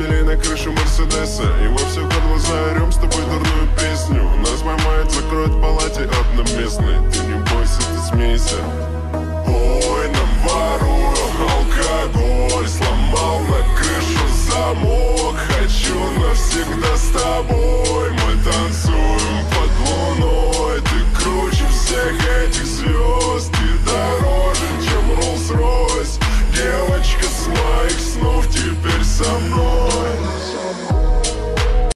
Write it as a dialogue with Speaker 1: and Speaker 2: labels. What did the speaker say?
Speaker 1: милей на крышу Мерседеса. И во все горло заорем с тобой дурную песню. Нас поймает, закроет палате одноместной Ты не бойся, ты смейся. Ой, нам воруем алкоголь Сломал на крышу замок. Хочу навсегда с тобой. Мы танцуем под луной. Ты круче всех этих звезд. Ты дороже, чем Rolls-Royce Девочка с моих снов